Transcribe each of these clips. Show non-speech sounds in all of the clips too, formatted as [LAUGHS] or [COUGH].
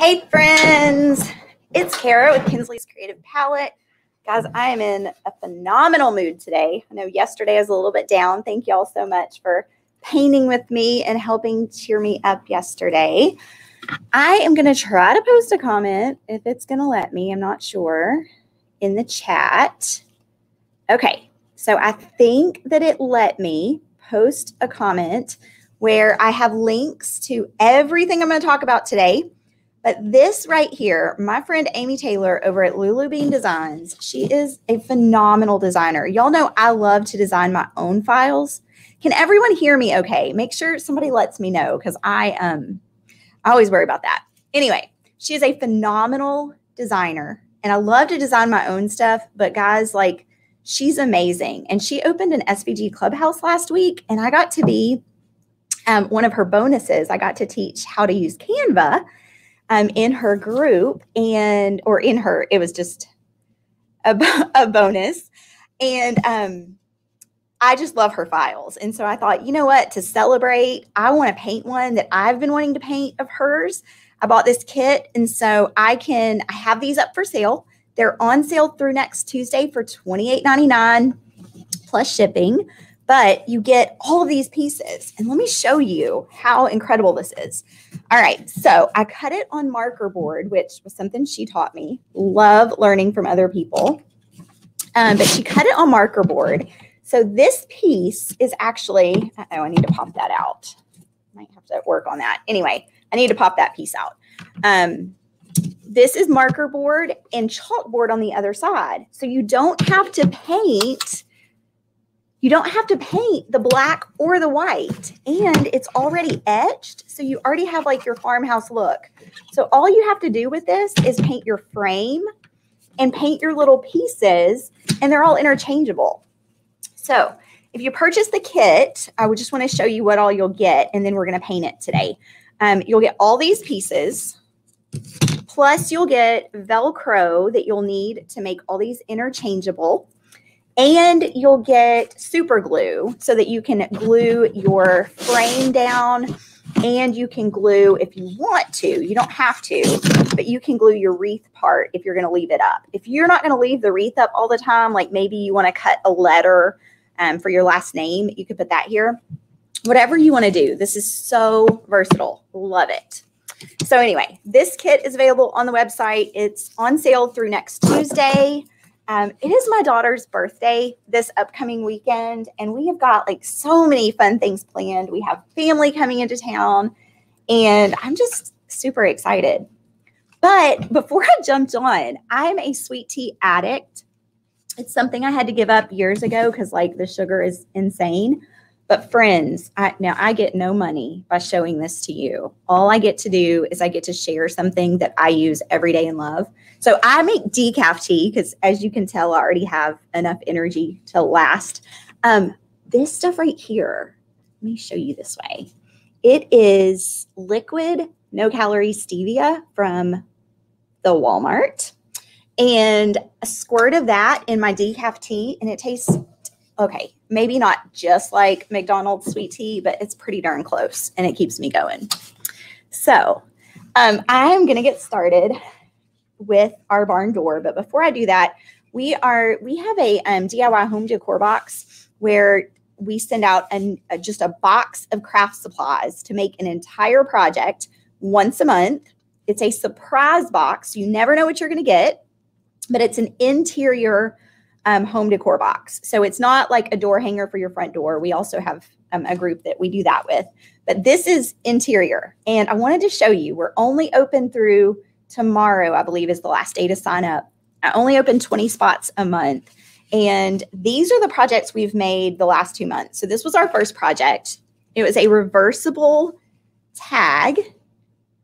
Hey, friends. It's Kara with Kinsley's Creative Palette. Guys, I am in a phenomenal mood today. I know yesterday I was a little bit down. Thank y'all so much for painting with me and helping cheer me up yesterday. I am going to try to post a comment if it's going to let me. I'm not sure in the chat. Okay, so I think that it let me post a comment where I have links to everything I'm going to talk about today. But this right here, my friend Amy Taylor over at Lulu Bean Designs, she is a phenomenal designer. Y'all know I love to design my own files. Can everyone hear me okay? Make sure somebody lets me know because I um I always worry about that. Anyway, she is a phenomenal designer and I love to design my own stuff, but guys, like she's amazing. And she opened an SVG clubhouse last week and I got to be um, one of her bonuses. I got to teach how to use Canva um, in her group and or in her it was just a, [LAUGHS] a bonus. And um, i just love her files. And so i thought you know what? To celebrate i want to paint one that i've been wanting to paint of hers. I bought this kit and so i can i have these up for sale. They're on sale through next tuesday for $28.99 plus shipping but you get all these pieces. And let me show you how incredible this is. All right, so I cut it on marker board, which was something she taught me. Love learning from other people. Um, but she cut it on marker board. So this piece is actually, oh, I need to pop that out. Might have to work on that. Anyway, I need to pop that piece out. Um, this is marker board and chalkboard on the other side. So you don't have to paint you don't have to paint the black or the white, and it's already etched. So you already have like your farmhouse look. So all you have to do with this is paint your frame and paint your little pieces, and they're all interchangeable. So if you purchase the kit, I would just want to show you what all you'll get, and then we're going to paint it today. Um, you'll get all these pieces, plus you'll get Velcro that you'll need to make all these interchangeable and you'll get super glue so that you can glue your frame down and you can glue if you want to. You don't have to, but you can glue your wreath part if you're going to leave it up. If you're not going to leave the wreath up all the time, like maybe you want to cut a letter um, for your last name, you could put that here. Whatever you want to do. This is so versatile. Love it. So anyway, this kit is available on the website. It's on sale through next Tuesday. Um, it is my daughter's birthday this upcoming weekend, and we have got like so many fun things planned. We have family coming into town, and I'm just super excited. But before I jumped on, I'm a sweet tea addict. It's something I had to give up years ago because, like, the sugar is insane. But friends, I, now I get no money by showing this to you. All I get to do is I get to share something that I use every day and love. So I make decaf tea because, as you can tell, I already have enough energy to last. Um, this stuff right here, let me show you this way. It is liquid, no calorie stevia from the Walmart, and a squirt of that in my decaf tea, and it tastes okay, maybe not just like McDonald's sweet tea, but it's pretty darn close and it keeps me going. So um, I'm going to get started with our barn door. But before I do that, we are we have a um, DIY home decor box where we send out an, uh, just a box of craft supplies to make an entire project once a month. It's a surprise box. You never know what you're going to get, but it's an interior um, home decor box. So it's not like a door hanger for your front door. We also have um, a group that we do that with. But this is interior. And I wanted to show you, we're only open through tomorrow, I believe, is the last day to sign up. I only open 20 spots a month. And these are the projects we've made the last two months. So this was our first project. It was a reversible tag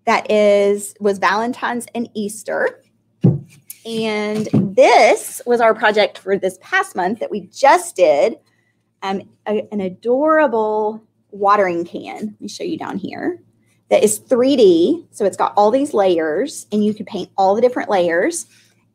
that is was Valentine's and Easter. And this was our project for this past month that we just did. Um, a, an adorable watering can. Let me show you down here. That is 3D. So it's got all these layers, and you can paint all the different layers.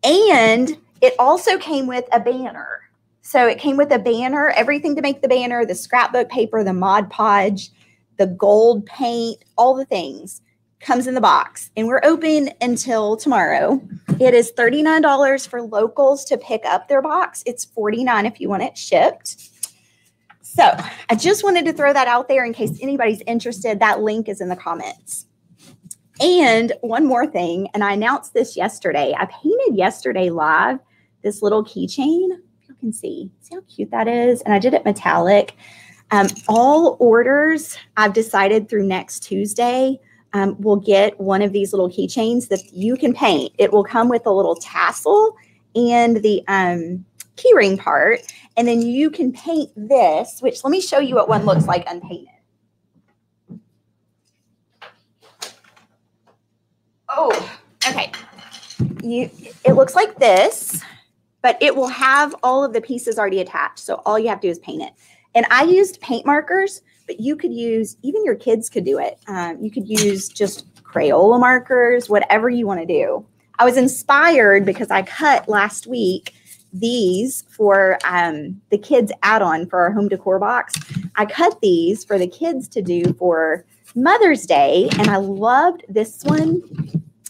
And it also came with a banner. So it came with a banner, everything to make the banner, the scrapbook paper, the Mod Podge, the gold paint, all the things comes in the box and we're open until tomorrow. It is $39 for locals to pick up their box. It's $49 if you want it shipped. So I just wanted to throw that out there in case anybody's interested. That link is in the comments. And one more thing, and I announced this yesterday. I painted yesterday live this little keychain. You can see, see how cute that is. And I did it metallic. Um, all orders I've decided through next Tuesday um, will get one of these little keychains that you can paint. It will come with a little tassel and the um, keyring part. And then you can paint this, which let me show you what one looks like unpainted. Oh, okay. You, it looks like this, but it will have all of the pieces already attached. So all you have to do is paint it. And I used paint markers, but you could use, even your kids could do it. Um, you could use just Crayola markers, whatever you want to do. I was inspired because I cut last week these for um, the kids add-on for our home decor box. I cut these for the kids to do for Mother's Day, and I loved this one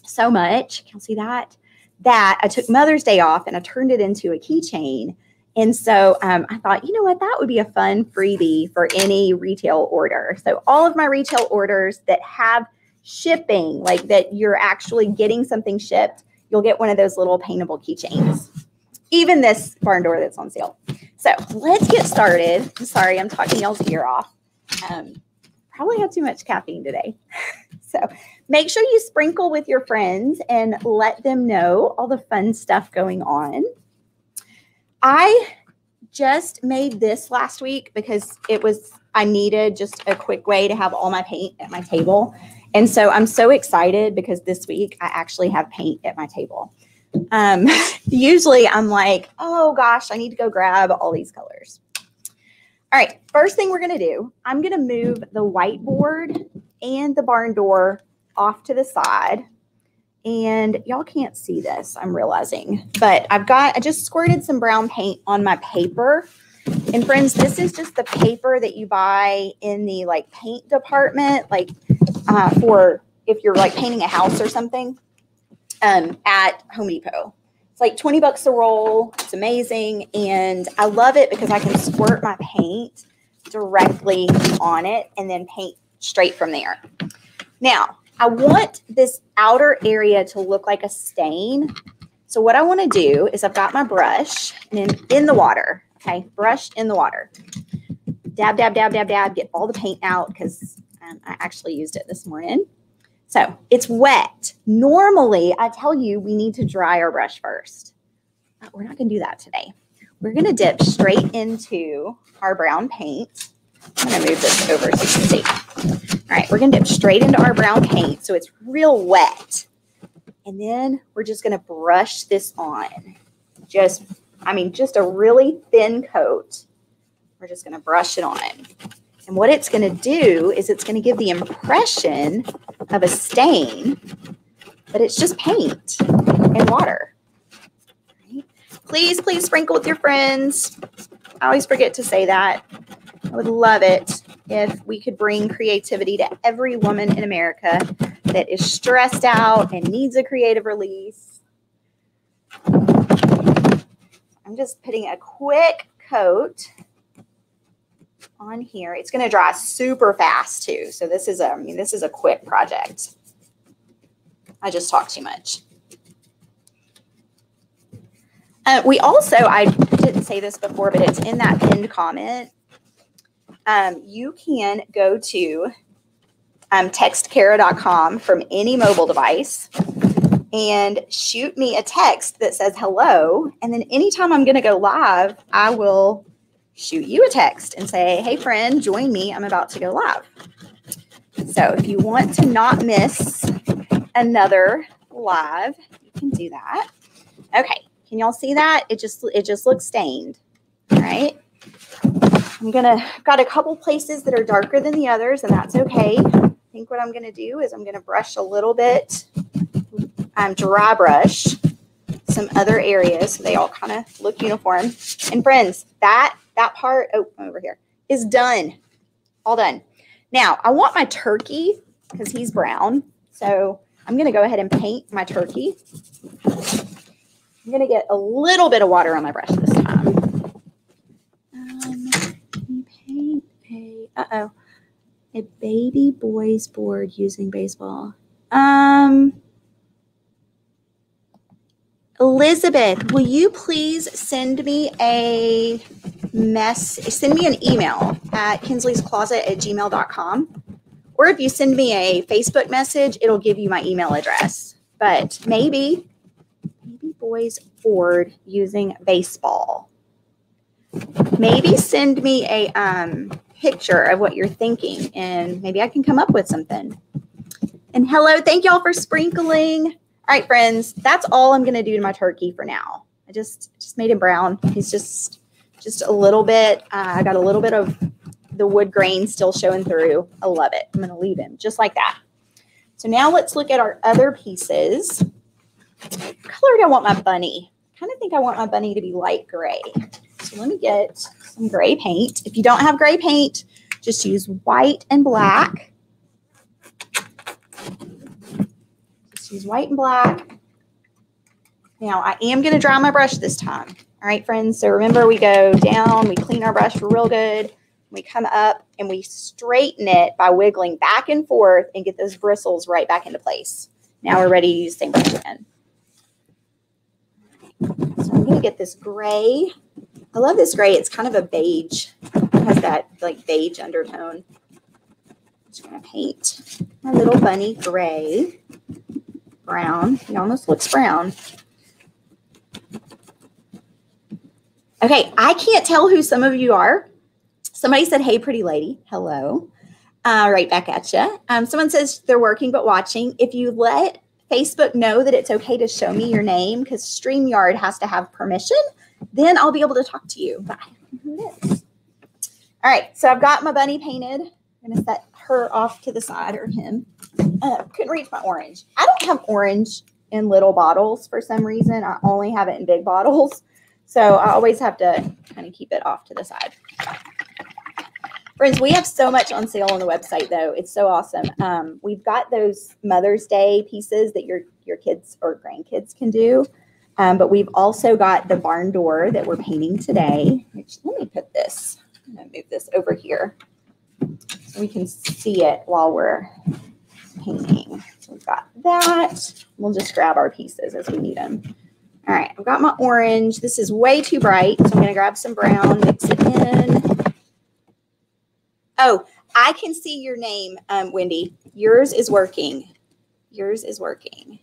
so much. Can you see that? That I took Mother's Day off and I turned it into a keychain. And so um, I thought, you know what, that would be a fun freebie for any retail order. So all of my retail orders that have shipping, like that you're actually getting something shipped, you'll get one of those little paintable keychains. Even this barn door that's on sale. So let's get started. I'm sorry, I'm talking y'all's ear off. Um, probably had too much caffeine today. [LAUGHS] so make sure you sprinkle with your friends and let them know all the fun stuff going on. I just made this last week because it was, I needed just a quick way to have all my paint at my table. And so I'm so excited because this week I actually have paint at my table. Um, [LAUGHS] usually I'm like, oh gosh, I need to go grab all these colors. All right, first thing we're going to do, I'm going to move the whiteboard and the barn door off to the side. And y'all can't see this, I'm realizing, but I've got, I just squirted some brown paint on my paper. And friends, this is just the paper that you buy in the like paint department, like uh, for if you're like painting a house or something um, at Home Depot It's like 20 bucks a roll. It's amazing. And I love it because I can squirt my paint directly on it and then paint straight from there. Now, I want this outer area to look like a stain. So what I want to do is I've got my brush in, in the water, okay, brush in the water. Dab, dab, dab, dab, dab, get all the paint out because um, I actually used it this morning. So it's wet. Normally, I tell you we need to dry our brush first. But we're not going to do that today. We're going to dip straight into our brown paint. I'm going to move this over so you can see. All right, we're going to dip straight into our brown paint so it's real wet. And then we're just going to brush this on. Just, I mean, just a really thin coat. We're just going to brush it on. And what it's going to do is it's going to give the impression of a stain, but it's just paint and water. Please, please sprinkle with your friends. I always forget to say that. I would love it if we could bring creativity to every woman in America that is stressed out and needs a creative release. I'm just putting a quick coat on here. It's going to dry super fast too. So this is a, I mean, this is a quick project. I just talked too much. Uh, we also, I didn't say this before, but it's in that pinned comment. Um, you can go to um, textkara.com from any mobile device and shoot me a text that says hello. And then anytime I'm going to go live, I will shoot you a text and say, hey, friend, join me. I'm about to go live. So if you want to not miss another live, you can do that. Okay. Can y'all see that? It just it just looks stained. Right. I'm gonna got a couple places that are darker than the others, and that's okay. I think what I'm gonna do is I'm gonna brush a little bit, um, dry brush some other areas so they all kind of look uniform. And friends, that that part, oh, over here, is done. All done. Now, I want my turkey, because he's brown, So I'm going to go ahead and paint my turkey. I'm going to get a little bit of water on my brush this time. Um, paint a, uh-oh, a baby boy's board using baseball. Um, Elizabeth, will you please send me a mess, send me an email at Kinsley's Closet at gmail.com. Or if you send me a Facebook message, it'll give you my email address. But maybe, maybe boys board using baseball. Maybe send me a um, picture of what you're thinking, and maybe I can come up with something. And hello, thank y'all for sprinkling. All right, friends, that's all I'm going to do to my turkey for now. I just just made him brown. He's just just a little bit. Uh, I got a little bit of the wood grain still showing through. I love it. I'm to leave him just like that. So now let's look at our other pieces. What color do I want my bunny? I kind of think I want my bunny to be light gray. So let me get some gray paint. If you don't have gray paint, just use white and black. Just use white and black. Now I am going to dry my brush this time. All right, friends. So remember, we go down, we clean our brush real good. We come up and we straighten it by wiggling back and forth and get those bristles right back into place. Now we're ready to use the same brush again. So I'm going to get this gray. I love this gray. It's kind of a beige. It has that like beige undertone. Just to paint my little bunny gray brown. He almost looks brown. Okay, I can't tell who some of you are. Somebody said, hey, pretty lady. Hello. Uh, right back at you. Um, someone says they're working but watching. If you let Facebook know that it's okay to show me your name because StreamYard has to have permission, then I'll be able to talk to you. Is. All right, so I've got my bunny painted. I'm going to set her off to the side or him. Uh, couldn't reach my orange. I don't have orange in little bottles for some reason. I only have it in big bottles. So I always have to kind of keep it off to the side. Friends, we have so much on sale on the website, though. It's so awesome. Um, we've got those Mother's Day pieces that your your kids or grandkids can do. Um, but we've also got the barn door that we're painting today. Which, let me put this. I'm to move this over here so we can see it while we're painting. So we've got that. We'll just grab our pieces as we need them. All right, I've got my orange. This is way too bright, so I'm going to grab some brown, mix it in. Oh, I can see your name, um, Wendy. Yours is working. Yours is working.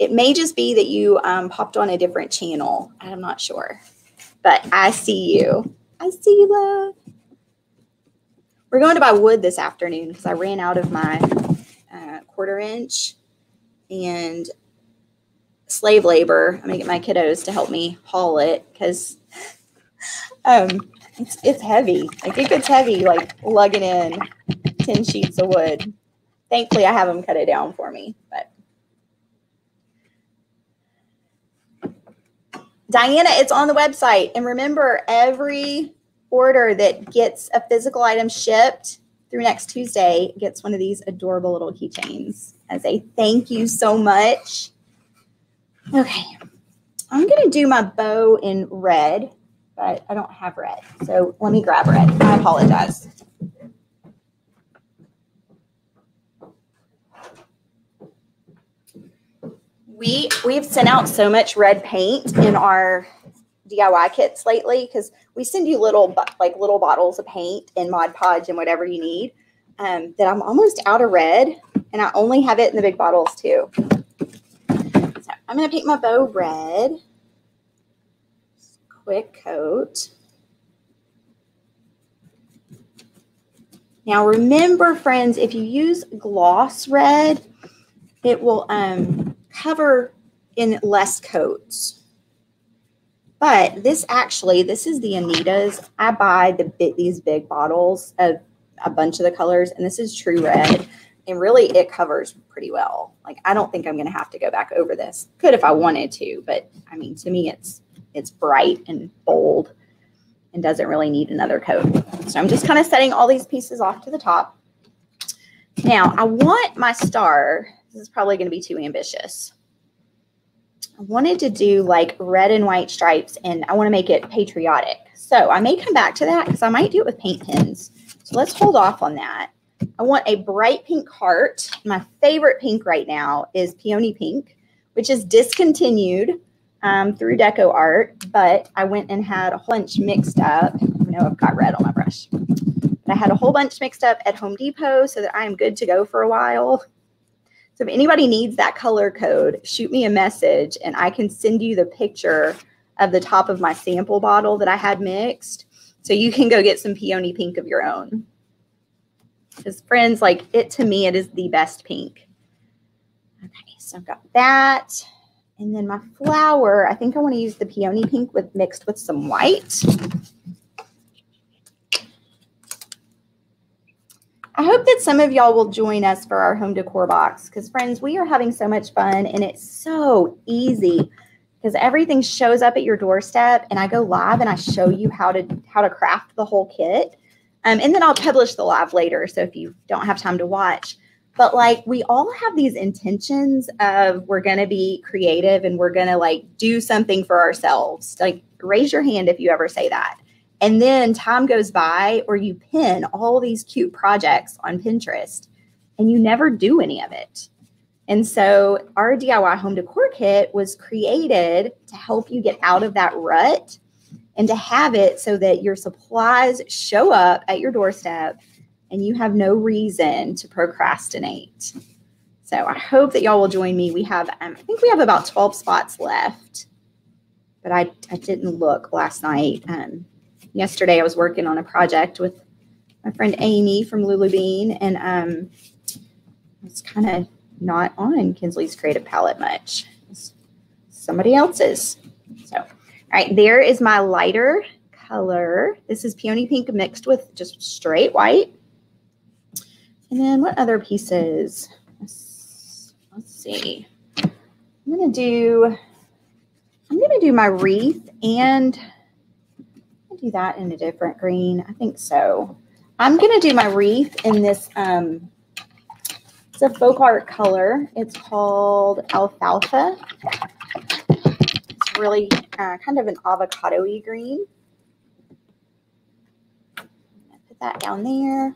It may just be that you um, popped on a different channel. I'm not sure, but I see you. I see you, love. We're going to buy wood this afternoon because I ran out of my uh, quarter inch and slave labor. I'm gonna get my kiddos to help me haul it because [LAUGHS] um, it's, it's heavy. Like it gets heavy, like lugging in 10 sheets of wood. Thankfully, I have them cut it down for me. But Diana, it's on the website. And remember, every order that gets a physical item shipped through next Tuesday gets one of these adorable little keychains as a thank you so much. Okay, I'm going to do my bow in red, but I don't have red. So let me grab red. I apologize. We, we've sent out so much red paint in our DIY kits lately because we send you little like little bottles of paint and Mod Podge and whatever you need. Um, that I'm almost out of red, and I only have it in the big bottles too. So I'm gonna paint my bow red. Quick coat. Now remember, friends, if you use gloss red, it will um, cover in less coats. But this actually, this is the Anita's. I buy the these big bottles of a bunch of the colors, and this is True Red. And really, it covers pretty well. Like, I don't think I'm going to have to go back over this. Could if I wanted to, but I mean, to me, it's it's bright and bold and doesn't really need another coat. So I'm just kind of setting all these pieces off to the top. Now, I want my star, this is probably going to be too ambitious. I wanted to do like red and white stripes and I want to make it patriotic. So I may come back to that because I might do it with paint pens. So let's hold off on that. I want a bright pink heart. My favorite pink right now is peony pink, which is discontinued um, through Deco Art, but I went and had a whole bunch mixed up. I know I've got red on my brush. But I had a whole bunch mixed up at Home Depot so that I am good to go for a while. So if anybody needs that color code, shoot me a message and I can send you the picture of the top of my sample bottle that I had mixed. So you can go get some peony pink of your own. Because friends, like it to me, it is the best pink. Okay, so I've got that. And then my flower, I think I want to use the peony pink with mixed with some white. I hope that some of y'all will join us for our home decor box because friends, we are having so much fun and it's so easy because everything shows up at your doorstep and I go live and I show you how to how to craft the whole kit. Um, and then I'll publish the live later. So if you don't have time to watch, but like we all have these intentions of we're going to be creative and we're going to like do something for ourselves. Like raise your hand if you ever say that. And then time goes by or you pin all these cute projects on Pinterest and you never do any of it. And so our DIY home decor kit was created to help you get out of that rut and to have it so that your supplies show up at your doorstep and you have no reason to procrastinate. So I hope that y'all will join me. We have, um, I think we have about 12 spots left, but I, I didn't look last night. Um, yesterday I was working on a project with my friend Amy from Lulu Bean, and um, it's kind of not on Kinsley's Creative Palette much. It's somebody else's. So, all right, there is my lighter color. This is peony pink mixed with just straight white. And then what other pieces? Let's, let's see. I'm to do, I'm to do my wreath and do that in a different green. I think so. I'm going to do my wreath in this, um, it's a folk art color. It's called Alfalfa. It's really uh, kind of an avocado-y green. Put that down there.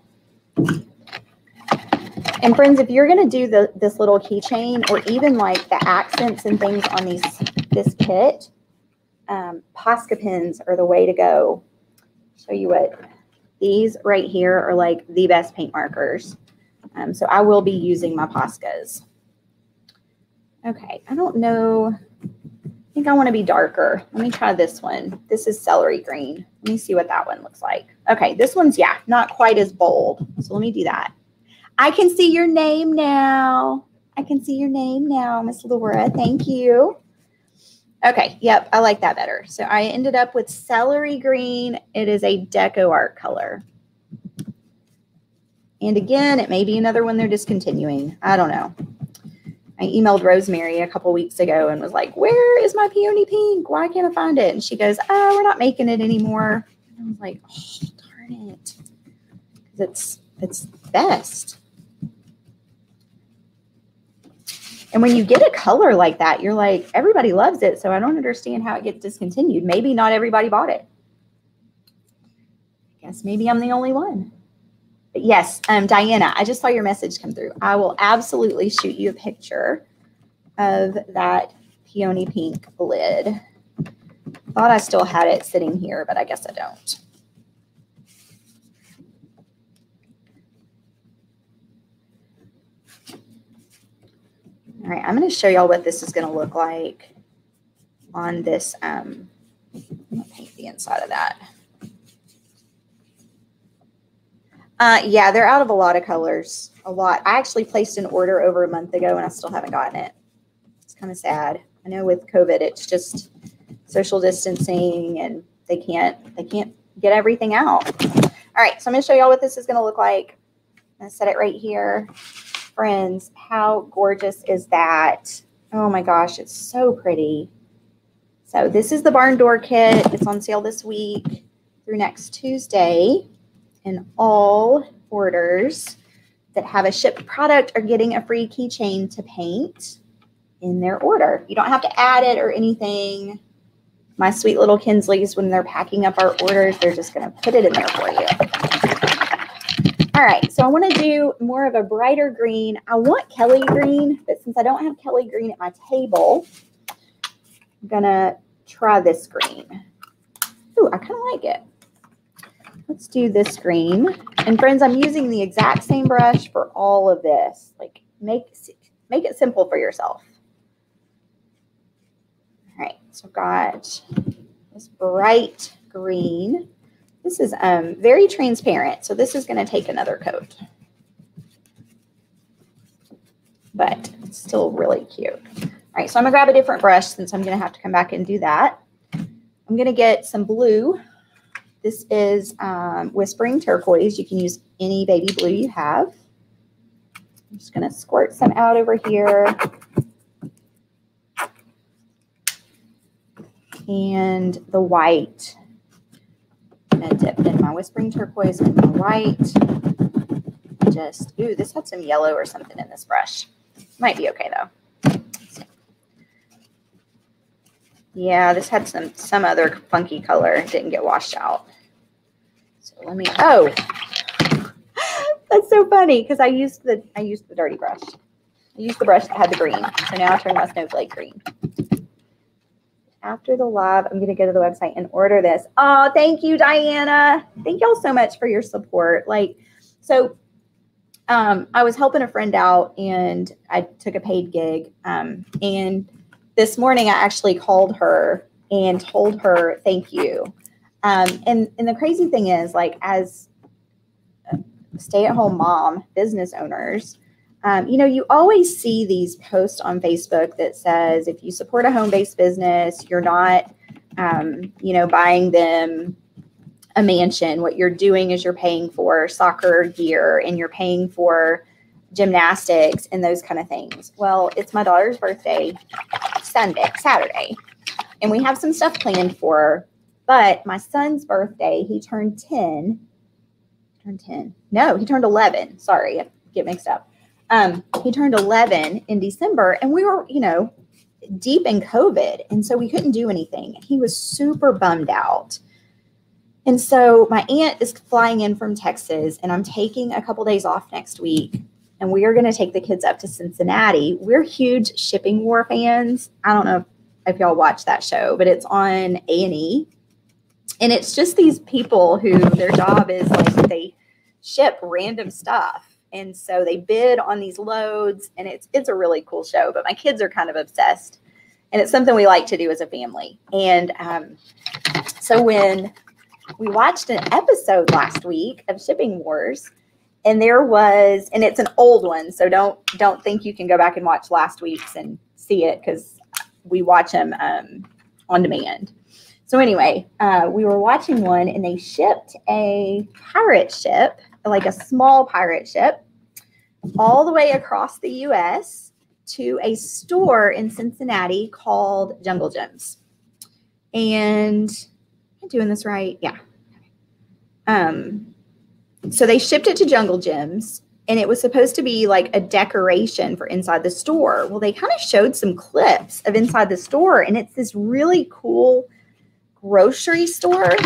And friends, if you're going to do the, this little keychain or even like the accents and things on these this kit, um, Posca pins are the way to go. Show you what these right here are like the best paint markers. Um, so I will be using my Poscas. Okay, I don't know. I think I want to be darker. Let me try this one. This is celery green. Let me see what that one looks like. Okay, this one's, yeah, not quite as bold. So let me do that. I can see your name now. I can see your name now, Miss Laura. Thank you. Okay, yep, I like that better. So I ended up with celery green. It is a deco art color. And again, it may be another one they're discontinuing. I don't know. I emailed Rosemary a couple weeks ago and was like, where is my peony pink? Why can't I find it? And she goes, oh, we're not making it anymore. And I was like, oh, darn it. It's, it's best. And when you get a color like that, you're like, everybody loves it. So I don't understand how it gets discontinued. Maybe not everybody bought it. I guess maybe I'm the only one. But yes, um, Diana, I just saw your message come through. I will absolutely shoot you a picture of that peony pink lid. Thought I still had it sitting here, but I guess I don't. All right, I'm going to show y'all what this is going to look like on this. Um, I'm going to paint the inside of that. Uh, yeah, they're out of a lot of colors. A lot. I actually placed an order over a month ago and I still haven't gotten it. It's kind of sad. I know with COVID, it's just social distancing and they can't they can't get everything out. All right, so I'm going to show y'all what this is going to look like. To set it right here friends, how gorgeous is that? Oh my gosh, it's so pretty. So this is the barn door kit. It's on sale this week through next Tuesday. And all orders that have a shipped product are getting a free keychain to paint in their order. You don't have to add it or anything. My sweet little Kinsleys, when they're packing up our orders, they're just going to put it in there for you. All right, so I want to do more of a brighter green. I want Kelly green, but since I don't have Kelly green at my table, I'm going to try this green. Ooh, I kind of like it. Let's do this green. And friends, I'm using the exact same brush for all of this. Like make, make it simple for yourself. All right, so I've got this bright green. This is um, very transparent, so this is going to take another coat. But it's still really cute. All right, so I'm going to grab a different brush since I'm going to have to come back and do that. I'm going to get some blue this is um, Whispering Turquoise. You can use any baby blue you have. I'm just going to squirt some out over here. And the white. Going to dip in my Whispering Turquoise and my white. Just, ooh, this had some yellow or something in this brush. Might be okay though. Yeah, this had some some other funky color. Didn't get washed out. So let me. Oh, [GASPS] that's so funny because I used the I used the dirty brush. I used the brush that had the green. So now I turned my snowflake green. After the live, I'm going to go to the website and order this. Oh, thank you, Diana. Thank y'all so much for your support. Like, so um, I was helping a friend out and I took a paid gig. Um, and this morning I actually called her and told her thank you. Um, and and the crazy thing is, like as stay-at-home mom business owners, um, you know, you always see these posts on Facebook that says if you support a home-based business, you're not, um, you know, buying them a mansion. What you're doing is you're paying for soccer gear and you're paying for gymnastics and those kind of things. Well, it's my daughter's birthday Sunday, Saturday, and we have some stuff planned for her. But my son's birthday, he turned 10. Turned 10. No, he turned 11. Sorry, I get mixed up. Um, he turned 11 in December, and we were, you know, deep in COVID. And so we couldn't do anything. He was super bummed out. And so my aunt is flying in from Texas, and I'm taking a couple days off next week and we are going to take the kids up to Cincinnati. We're huge Shipping War fans. I don't know if y'all watch that show, but it's on A&E. And it's just these people who their job is like they ship random stuff. And so they bid on these loads and it's it's a really cool show, but my kids are kind of obsessed. And it's something we like to do as a family. And um, so when we watched an episode last week of Shipping Wars, and there was and it's an old one so don't don't think you can go back and watch last week's and see it because we watch them um, on demand so anyway uh, we were watching one and they shipped a pirate ship like a small pirate ship all the way across the us to a store in cincinnati called Jungle Jim's. And am i doing this right? Yeah. Um so they shipped it to Jungle Jim's and it was supposed to be like a decoration for inside the store. Well, they kind of showed some clips of inside the store and it's this really cool grocery store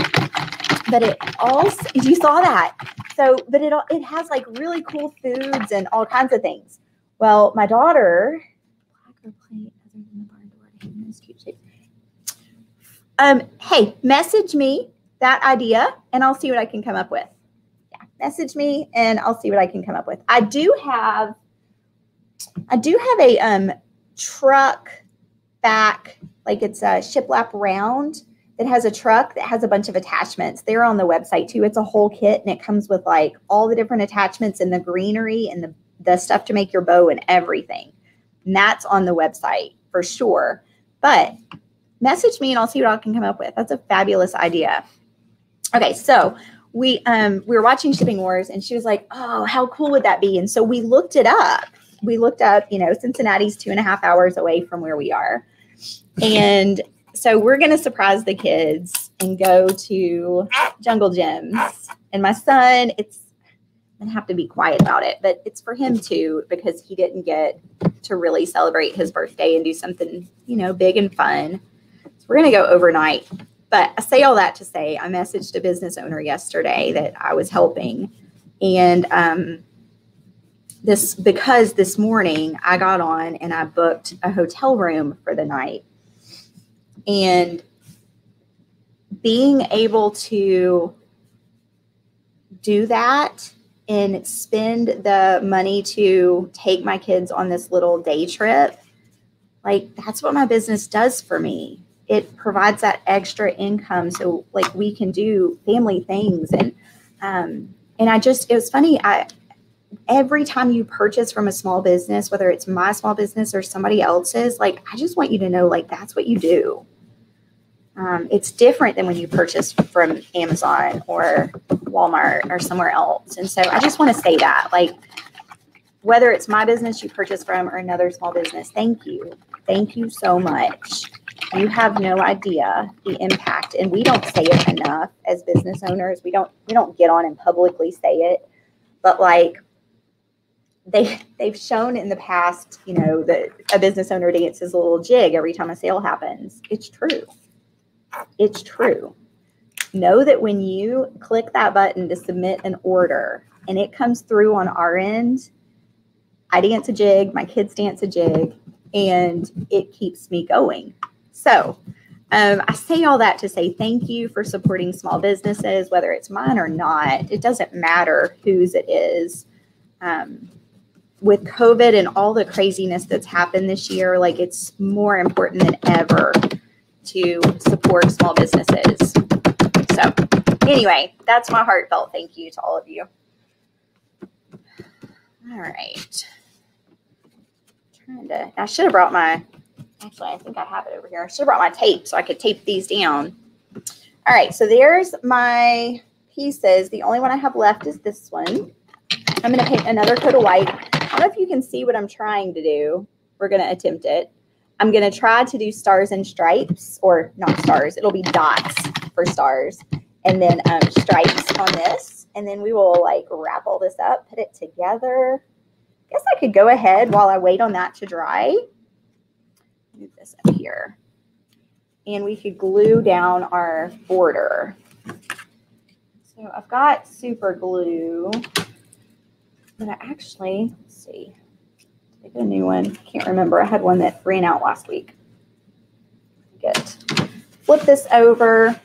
but it also you saw that so but it it has like really cool foods and all kinds of things. Well my daughter um hey message me that idea and i'll see what i can come up with. Yeah, message me and I'll see what I can come up with. I do have I do have a um truck back like it's a shiplap round that has a truck that has a bunch of attachments. They're on the website too. It's a whole kit and it comes with like all the different attachments and the greenery and the the stuff to make your bow and everything. And that's on the website for sure. But message me and I'll see what I can come up with. That's a fabulous idea. Okay, so we um we were watching Shipping Wars and she was like, Oh, how cool would that be? And so we looked it up. We looked up, you know, Cincinnati's two and a half hours away from where we are. And so we're gonna surprise the kids and go to Jungle Jim's. And my son, it's and have to be quiet about it. But it's for him too because he didn't get to really celebrate his birthday and do something, you know, big and fun. So we're gonna go overnight. But I say all that to say I messaged a business owner yesterday that I was helping, and um, this because this morning I got on and I booked a hotel room for the night, and being able to do that and spend the money to take my kids on this little day trip, like that's what my business does for me. It provides that extra income so like we can do family things and um and I just it was funny I every time you purchase from a small business whether it's my small business or somebody else's like I just want you to know like that's what you do um, it's different than when you purchase from Amazon or Walmart or somewhere else. And so I just want to say that, like, whether it's my business you purchase from or another small business, thank you. Thank you so much. You have no idea the impact, and we don't say it enough as business owners. We don't we don't get on and publicly say it, but like they they've shown in the past, you know, that a business owner dances a little jig every time a sale happens. It's true it's true. Know that when you click that button to submit an order and it comes through on our end, I dance a jig, my kids dance a jig, and it keeps me going. So, um, I say all that to say thank you for supporting small businesses, whether it's mine or not. It doesn't matter whose it is. Um, with COVID and all the craziness that's happened this year, like it's more important than ever to support small businesses. So, anyway, that's my heartfelt thank you to all of you. All right. Trying to, I should have brought my, actually, I think I have it over here. I should have brought my tape so I could tape these down. All right, so there's my pieces. The only one I have left is this one. I'm going to paint another coat of white. I don't know if you can see what I'm trying to do. We're going to attempt it. I'm going to try to do stars and stripes, or not stars, it'll be dots for stars, and then um, stripes on this. And then we will like wrap all this up, put it together. I guess I could go ahead while I wait on that to dry. Move this up here. And we could glue down our border. So I've got super glue, but I actually, let's see, a new one. Can't remember. I had one that ran out last week. Good. Flip this over. I'm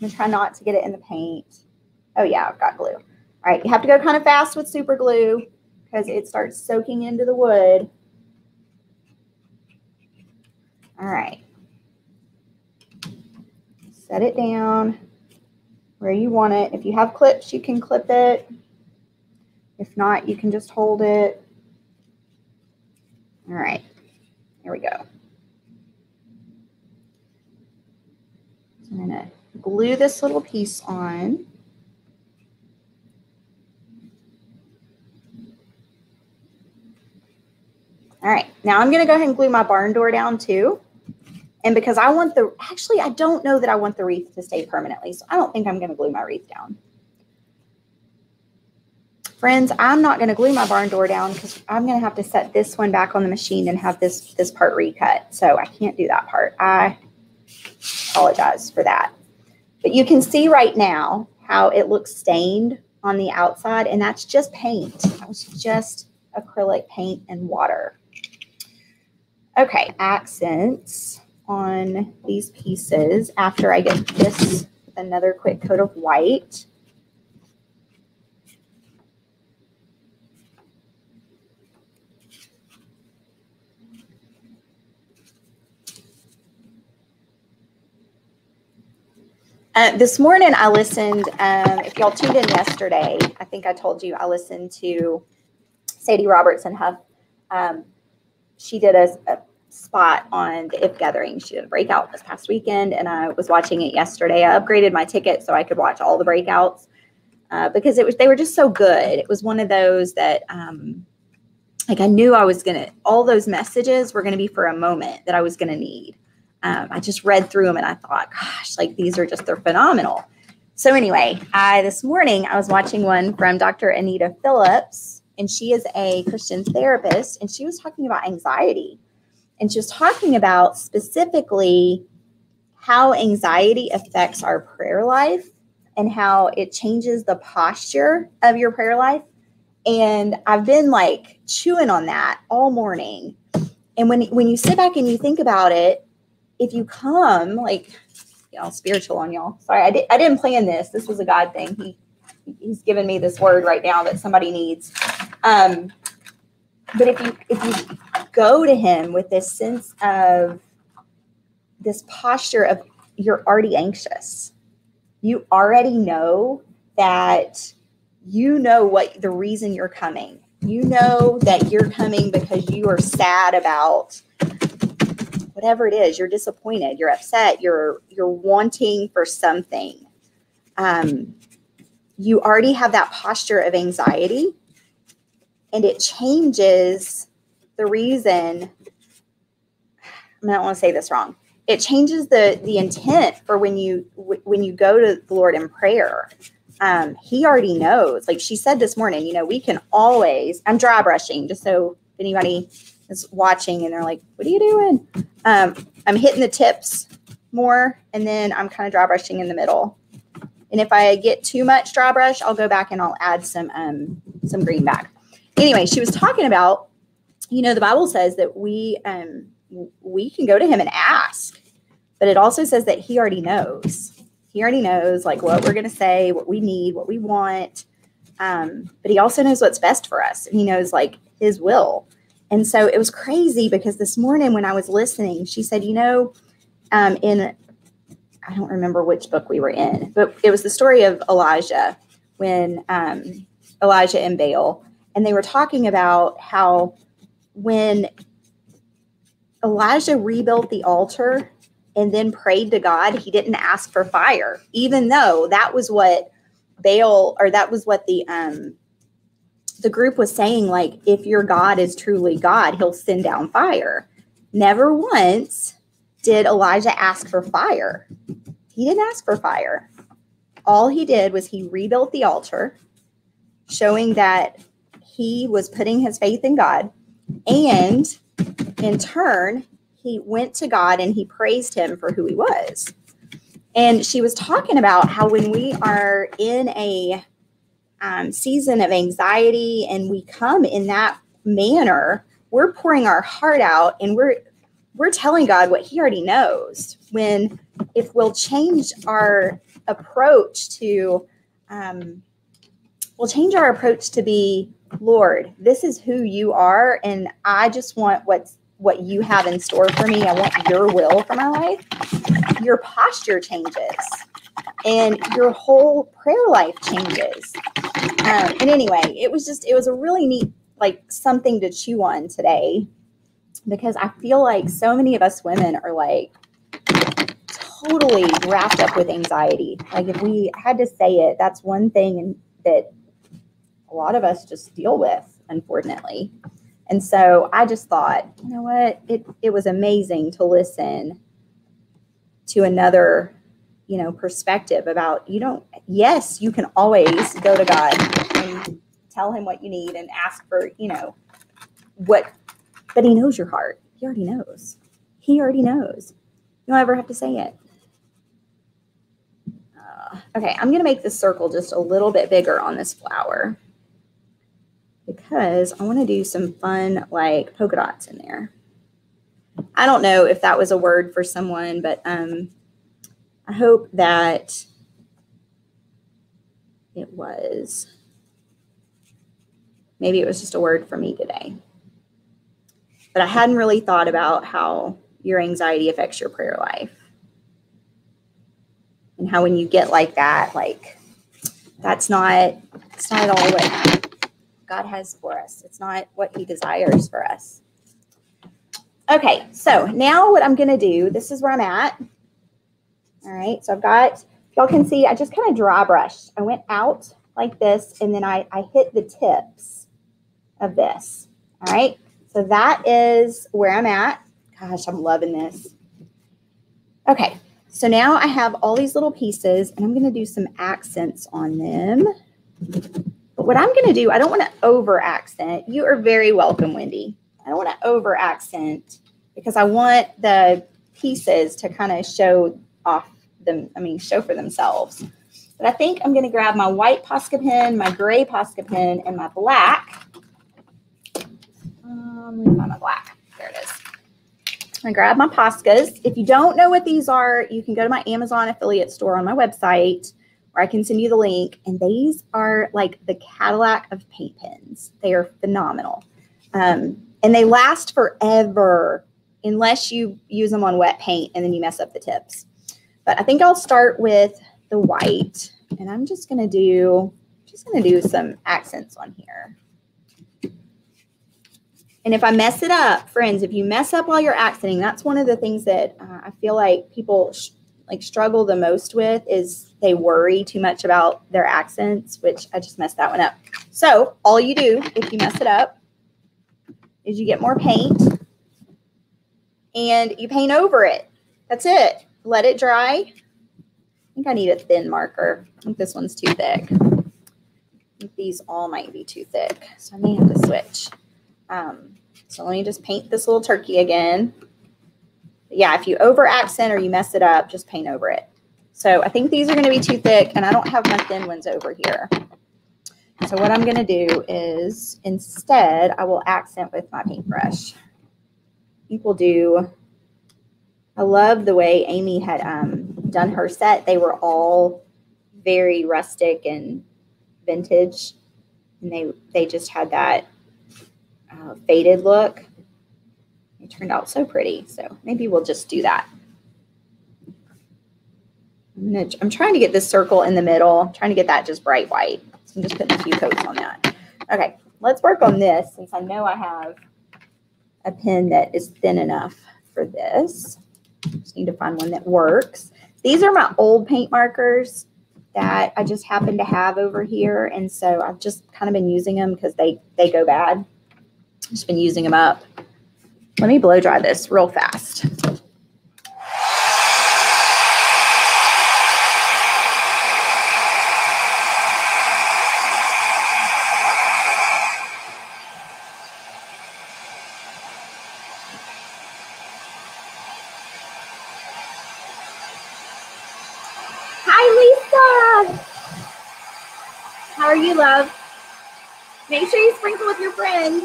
gonna try not to get it in the paint. Oh yeah, I've got glue. All right, you have to go kind of fast with super glue because it starts soaking into the wood. All right. Set it down where you want it. If you have clips, you can clip it. If not, you can just hold it. All right, here we go. So I'm to glue this little piece on. All right, now I'm going to go ahead and glue my barn door down too. And because I want the, actually, I don't know that I want the wreath to stay permanently, so I don't think I'm going to glue my wreath down. Friends, I'm not going to glue my barn door down because I'm going to have to set this one back on the machine and have this, this part recut. So I can't do that part. I apologize for that. But you can see right now how it looks stained on the outside, and that's just paint. It's just acrylic paint and water. Okay, accents on these pieces after I get this another quick coat of white. Uh, this morning, I listened. Um, if y'all tuned in yesterday, I think I told you I listened to Sadie Robertson Huff. Um, she did a, a, spot on the If Gathering. She did a breakout this past weekend, and I was watching it yesterday. I upgraded my ticket so I could watch all the breakouts uh, because it was they were just so good. It was one of those that. Um, like I knew I was gonna, all those messages were gonna be for a moment that I was gonna need um, I just read through them and I thought, gosh, like these are just, they're phenomenal. So anyway, I this morning I was watching one from Dr. Anita Phillips, and she is a Christian therapist, and she was talking about anxiety. And she was talking about specifically how anxiety affects our prayer life and how it changes the posture of your prayer life. And I've been like chewing on that all morning. And when when you sit back and you think about it, if you come like y'all spiritual on y'all. Sorry, I, did, I didn't plan this. This was a God thing. He he's given me this word right now that somebody needs. Um, but if you if you go to him with this sense of this posture of you're already anxious, you already know that you know what the reason you're coming. You know that you're coming because you are sad about whatever it is you're disappointed you're upset you're you're wanting for something. Um, you already have that posture of anxiety and it changes the reason i don't want to say this wrong. It changes the the intent for when you when you go to the lord in prayer. Um, he already knows. Like she said this morning you know we can always i'm dry brushing just so anybody is watching and they're like, "What are you doing?" Um, I'm hitting the tips more, and then I'm kind of dry brushing in the middle. And if I get too much dry brush, I'll go back and I'll add some um, some green back. Anyway, she was talking about, you know, the Bible says that we um, we can go to Him and ask, but it also says that He already knows. He already knows like what we're going to say, what we need, what we want. Um, but He also knows what's best for us, and He knows like His will. And so it was crazy because this morning when I was listening, she said, you know, um, in, I don't remember which book we were in, but it was the story of Elijah when um, Elijah and Baal, and they were talking about how when Elijah rebuilt the altar and then prayed to God, he didn't ask for fire, even though that was what Baal or that was what the um, the group was saying like if your god is truly god he'll send down fire. Never once did elijah ask for fire. He didn't ask for fire. All he did was he rebuilt the altar showing that he was putting his faith in god. And in turn he went to god and he praised him for who he was. And she was talking about how when we are in a um, season of anxiety and we come in that manner, we're pouring our heart out and we're we're telling God what He already knows. When if we'll change our approach to, um, we'll change our approach to be, Lord, this is who you are, and I just want what's what you have in store for me. I want your will for my life. Your posture changes and your whole prayer life changes. Um, and anyway, it was just, it was a really neat, like something to chew on today because I feel like so many of us women are like totally wrapped up with anxiety. Like if we had to say it, that's one thing that a lot of us just deal with, unfortunately. And so I just thought, you know what? It it was amazing to listen to another you know perspective about you don't yes you can always go to god and tell him what you need and ask for you know what but he knows your heart. He already knows. He already knows. You don't ever have to say it. Uh, okay i'm going to make this circle just a little bit bigger on this flower because i want to do some fun like polka dots in there. I don't know if that was a word for someone but um I hope that it was. Maybe it was just a word for me today. But I hadn't really thought about how your anxiety affects your prayer life. And how when you get like that, like that's not it's not all what God has for us. It's not what he desires for us. Okay, so now what I'm gonna do, this is where I'm at. All right, so I've got, y'all can see, I just kind of dry brushed. I went out like this, and then I, I hit the tips of this. All right, so that is where I'm at. Gosh, I'm loving this. Okay, So now I have all these little pieces and I'm going to do some accents on them. But what I'm going to do, I don't want to over accent. You are very welcome, Wendy. I don't want to over accent because I want the pieces to kind of show off them, I mean, show for themselves. But I think I'm going to grab my white Posca pen, my gray Posca pen, and my black. Um, let me find my black. There it is. I grab my Poscas. If you don't know what these are, you can go to my Amazon affiliate store on my website where I can send you the link. And these are like the Cadillac of paint pens. They are phenomenal. Um, and they last forever unless you use them on wet paint and then you mess up the tips. But I think I'll start with the white and I'm just going to do, just going to do some accents on here. And if I mess it up, friends, if you mess up while you're accenting, that's one of the things that uh, I feel like people like struggle the most with is they worry too much about their accents, which I just messed that one up. So all you do if you mess it up is you get more paint and you paint over it. That's it. Let it dry. I think I need a thin marker. I think this one's too thick. these all might be too thick, so I may have to switch. Um, so let me just paint this little turkey again. yeah, if you over accent or you mess it up, just paint over it. So I think these are going to be too thick, and I don't have my thin ones over here. So what I'm going to do is instead, I will accent with my paintbrush. I think we'll do, I love the way Amy had um, done her set. They were all very rustic and vintage. And they, they just had that uh, faded look. It turned out so pretty. So maybe we'll just do that. I'm, gonna, I'm trying to get this circle in the middle. I'm trying to get that just bright white. So I'm just putting a few coats on that. Okay, let's work on this since I know I have a pen that is thin enough for this. Just need to find one that works. These are my old paint markers that I just happen to have over here. And so I've just kind of been using them because they, they go bad. Just been using them up. Let me blow dry this real fast. Hi, Lisa. How are you, love? Make sure you sprinkle with your friends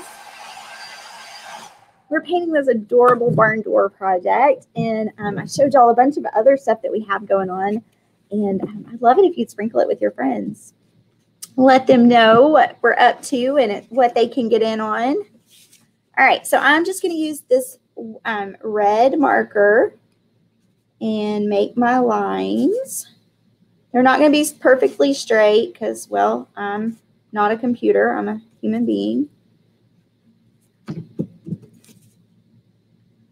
we're painting this adorable barn door project. And um, I showed y'all a bunch of other stuff that we have going on. And um, I'd love it if you'd sprinkle it with your friends. Let them know what we're up to and what they can get in on. All right, so I'm just going to use this um, red marker and make my lines. They're not going to be perfectly straight because, well, I'm not a computer. I'm a human being.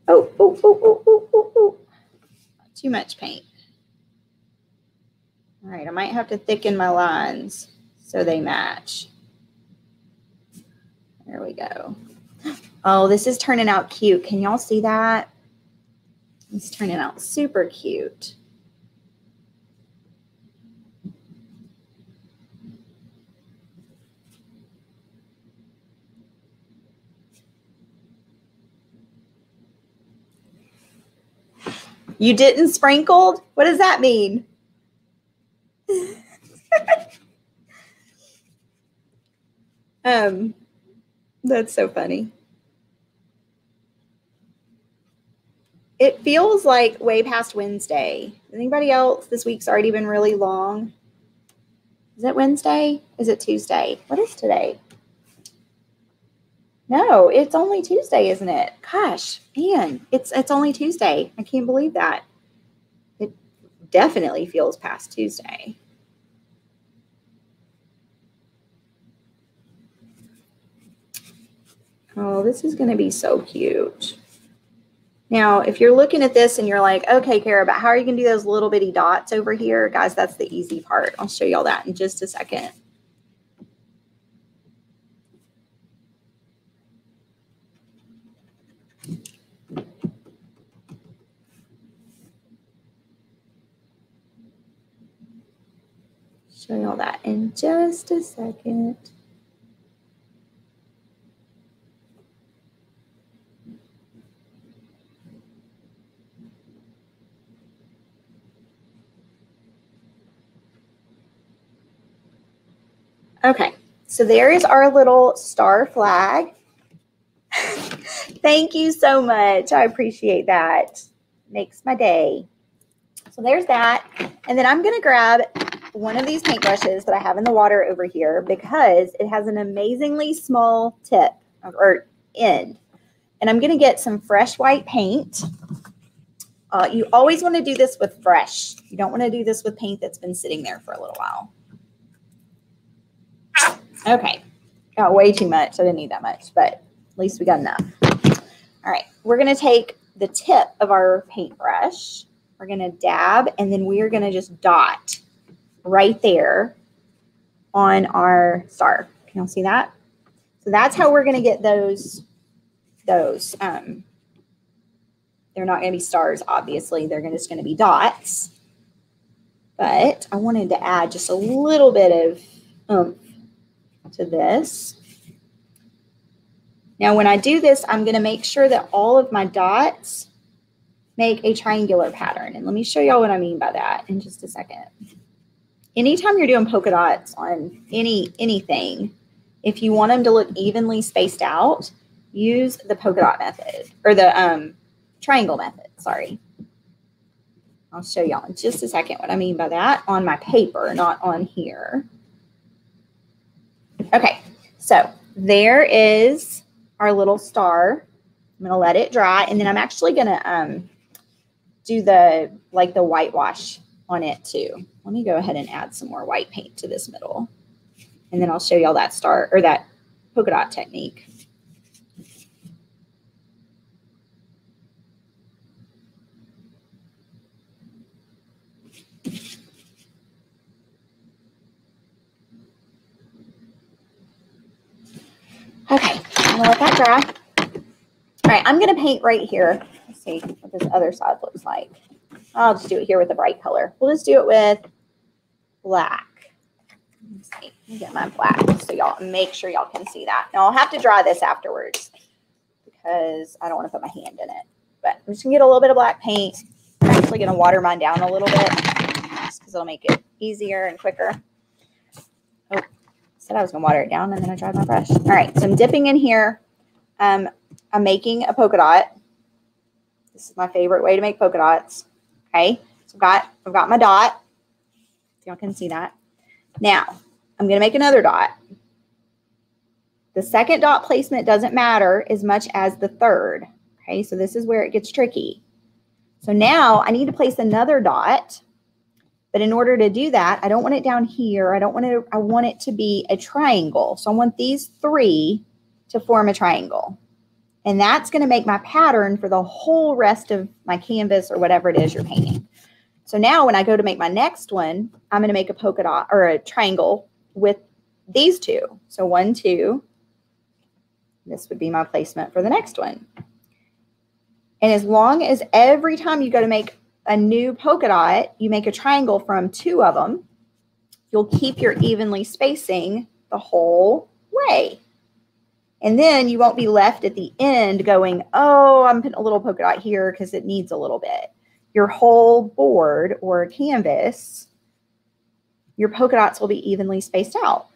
Oh, oh, oh, oh, oh, oh, oh, oh. Too much paint. All right, I might have to thicken my lines so they match. There we go. Oh, this is turning out cute. Can y'all see that? It's turning out super cute. You didn't sprinkled? What does that mean? [LAUGHS] um, that's so funny. It feels like way past Wednesday. Anybody else? This week's already been really long. Is it Wednesday? Is it Tuesday? What is today? No, it's only Tuesday, isn't it? Gosh, man, it's it's only Tuesday. I can't believe that. It definitely feels past Tuesday. Oh, this is going to be so cute. Now, if you're looking at this and you're like, okay, Kara, but how are you going to do those little bitty dots over here? Guys, that's the easy part. I'll show you all that in just a second. Show you all that in just a second. Okay, so there is our little star flag. [LAUGHS] Thank you so much. I appreciate that. Makes my day. So there's that. And then I'm going to grab one of these paintbrushes that I have in the water over here because it has an amazingly small tip or end. And I'm going to get some fresh white paint. Uh, you always want to do this with fresh. You don't want to do this with paint that's been sitting there for a little while. Okay, got way too much. I didn't need that much, but at least we got enough. All right, we're going to take the tip of our paintbrush. We're going to dab, and then we are going to just dot right there on our star. Can y'all see that? So that's how we're going to get those, those. Um, they're not going to be stars, obviously. They're just going to be dots. But I wanted to add just a little bit of oomph to this. Now, when I do this, I'm going to make sure that all of my dots make a triangular pattern. And let me show y'all what I mean by that in just a second. Anytime you're doing polka dots on any anything, if you want them to look evenly spaced out, use the polka dot method or the um, triangle method, sorry. I'll show y'all in just a second what I mean by that on my paper, not on here. Okay, so there is our little star. I'm gonna let it dry, and then I'm actually gonna um, do the like the whitewash on it too. Let me go ahead and add some more white paint to this middle, and then I'll show y'all that star or that polka dot technique. Okay, I'm gonna let that dry. All right, I'm gonna paint right here. Let's see what this other side looks like. I'll just do it here with a bright color. We'll just do it with black. Get my black so y'all make sure y'all can see that. Now I'll have to dry this afterwards because I don't want to put my hand in it. But I'm just gonna get a little bit of black paint. I'm actually gonna water mine down a little bit just because it'll make it easier and quicker. Oh, said I was gonna water it down and then I dried my brush. All right, so I'm dipping in here. Um, I'm making a polka dot. This is my favorite way to make polka dots. Okay, so I've got I've got my dot. Y'all can see that. Now I'm gonna make another dot. The second dot placement doesn't matter as much as the third. Okay, so this is where it gets tricky. So now I need to place another dot but in order to do that, I don't want it down here. I don't want it, I want it to be a triangle. So I want these three to form a triangle. And that's going to make my pattern for the whole rest of my canvas or whatever it is you're painting. So now when I go to make my next one, I'm going to make a polka dot or a triangle with these two. So one, two. This would be my placement for the next one. And as long as every time you go to make a new polka dot, you make a triangle from two of them, you'll keep your evenly spacing the whole way. And then you won't be left at the end going, oh, I'm putting a little polka dot here because it needs a little bit. Your whole board or canvas, your polka dots will be evenly spaced out.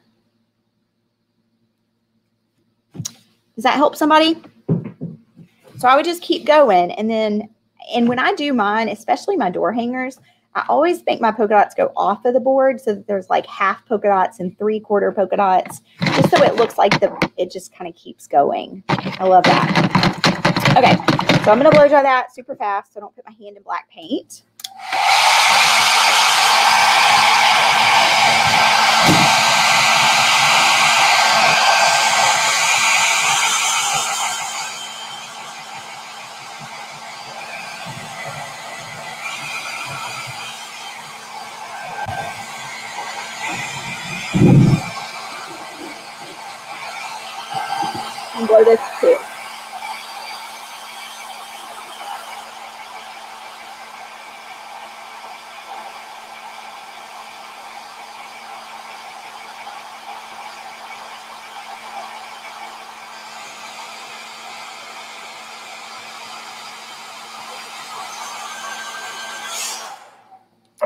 Does that help somebody? So I would just keep going and then and when I do mine, especially my door hangers, I always make my polka dots go off of the board so that there's like half polka dots and three quarter polka dots, just so it looks like the it just kind of keeps going. I love that. Okay, so I'm gonna blow dry that super fast so I don't put my hand in black paint.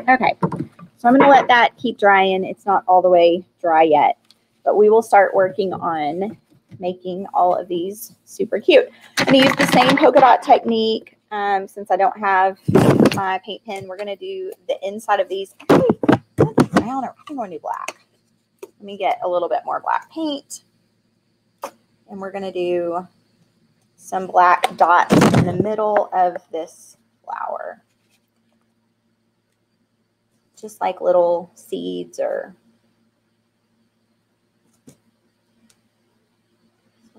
Okay, so I'm going to let that keep drying. It's not all the way dry yet, but we will start working on making all of these super cute. I'm going to use the same polka dot technique um, since I don't have my paint pen. We're going to do the inside of these. Brown or I'm going to do black. Let me get a little bit more black paint. And we're going to do some black dots in the middle of this flower. Just like little seeds or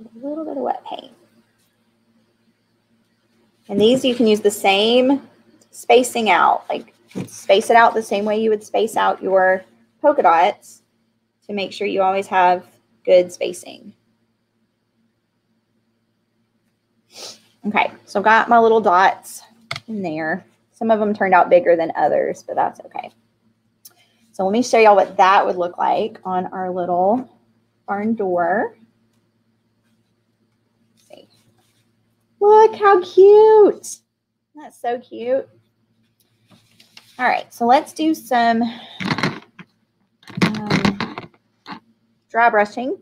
a little bit of wet paint. And these you can use the same spacing out, like space it out the same way you would space out your polka dots to make sure you always have good spacing. Okay, so I've got my little dots in there. Some of them turned out bigger than others, but that's okay. So let me show y'all what that would look like on our little barn door. Look how cute. That's so cute. All right, so let's do some um, dry brushing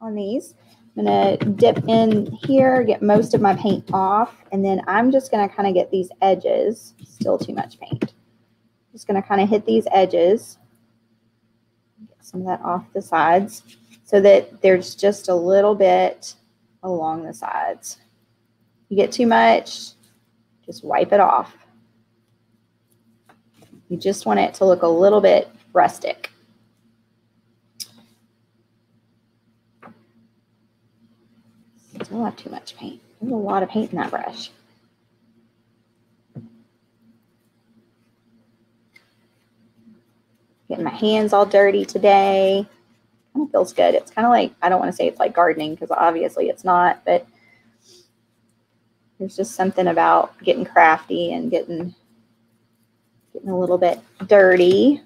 on these. I'm going to dip in here, get most of my paint off, and then I'm just going to kind of get these edges. Still too much paint. Just going to kind of hit these edges. Get some of that off the sides so that there's just a little bit along the sides. You get too much, just wipe it off. You just want it to look a little bit rustic. Still have too much paint. There's a lot of paint in that brush. Getting my hands all dirty today. Kind of feels good. It's kind of like, I don't want to say it's like gardening because obviously it's not, but there's just something about getting crafty and getting getting a little bit dirty.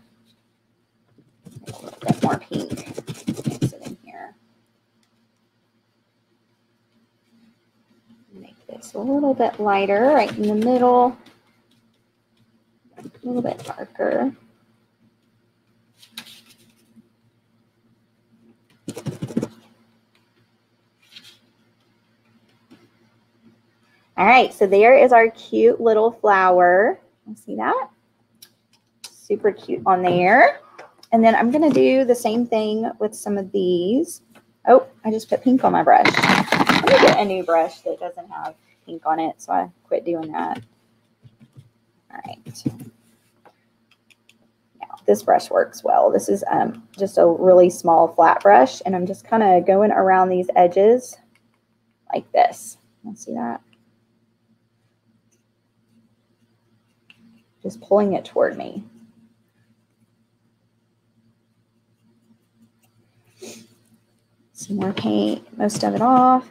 A little bit more pink. Make this a little bit lighter right in the middle, a little bit darker. All right, so there is our cute little flower. See that? Super cute on there. And then I'm going to do the same thing with some of these. Oh, I just put pink on my brush. Let me get a new brush that doesn't have pink on it, so I quit doing that. All right. Now, this brush works well. This is um, just a really small flat brush, and I'm just kind of going around these edges like this. You see that? Just pulling it toward me. Some more paint, most of it off.